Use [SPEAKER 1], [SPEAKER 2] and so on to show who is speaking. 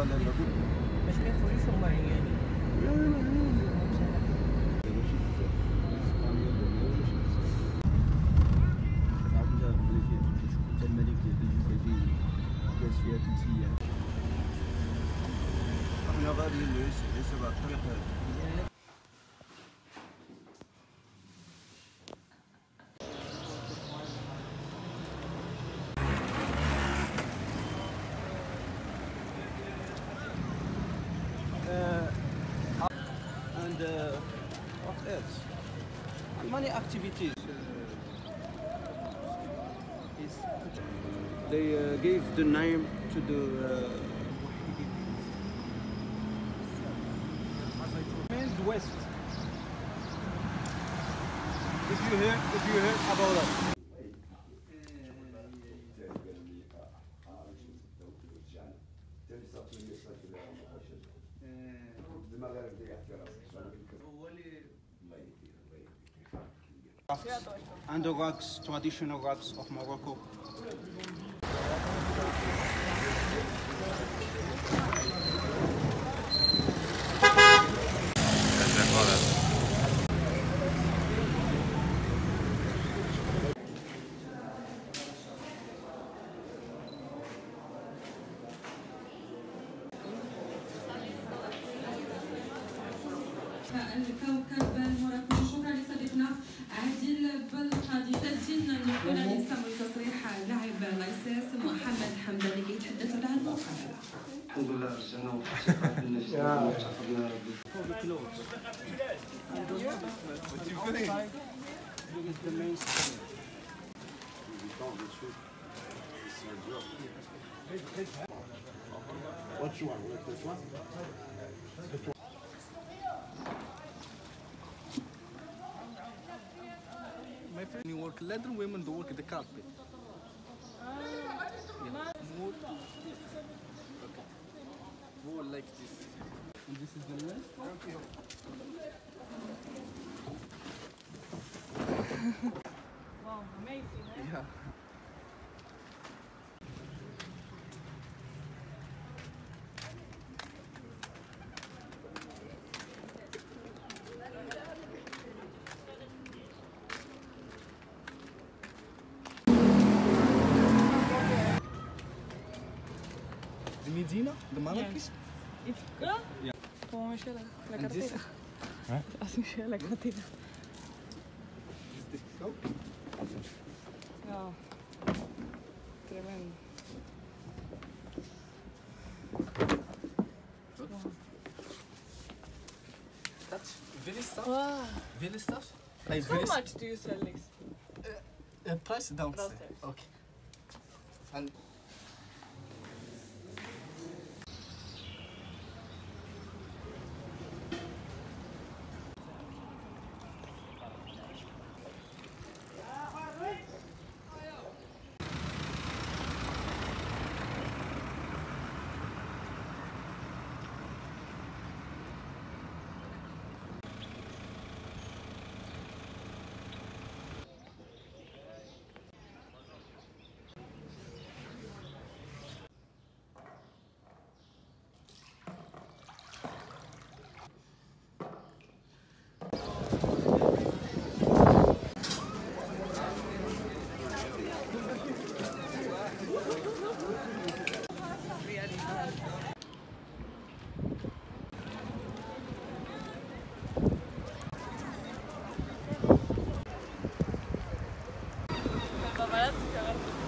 [SPEAKER 1] Mas quem foi o Chumarinha ali? Dünya var değil, öyle sebepler yapar. And uh, what else? Many activities. Uh, they uh, gave the name to the. Uh, means west. If you heard, if you heard about us. And the rugs, traditional rugs of Morocco.
[SPEAKER 2] الكوكب المراكم شكرا لصديقنا عادل بلقادي. تسجيلنا نقول لسه سامي تصريح لاعب لايساس محمد حمداني كيتحدث على هذا المقابله
[SPEAKER 3] الحمد لله رجعنا
[SPEAKER 1] وتحققنا وتحققنا
[SPEAKER 4] What's your one? What's this one?
[SPEAKER 1] My friend, you work leather, women do work in the carpet. Yeah. More, okay. More like this. And this is the left.
[SPEAKER 5] Wow, amazing, eh?
[SPEAKER 1] Yeah. Medina,
[SPEAKER 5] de mannetjes? Iets
[SPEAKER 1] Ja.
[SPEAKER 5] Como Michelle, la cartera. ¿Eh? Así Michelle, la cartera. Ja. Tremendo.
[SPEAKER 1] That's Willis stuff.
[SPEAKER 5] Wow.
[SPEAKER 1] Willis stuff. Like
[SPEAKER 5] How much do you sell this?
[SPEAKER 1] Uh, uh, downstairs.
[SPEAKER 5] And
[SPEAKER 1] That's terrible.